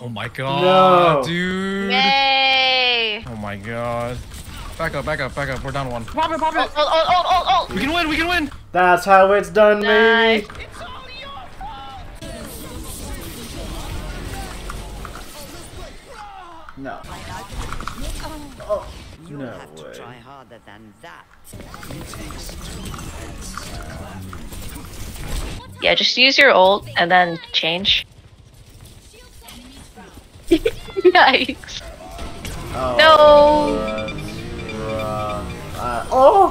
Oh my god, No. dude. Yay! Oh my god. Back up, back up, back up. We're down one. Pop it, pop it! Oh, oh, oh, oh, oh! We can win, we can win. That's how it's done, Nice. baby. No. Oh, You'll no have to way. try harder than that. Yeah, just use your ult and then change. Yikes. Oh, No. that's. Uh, oh!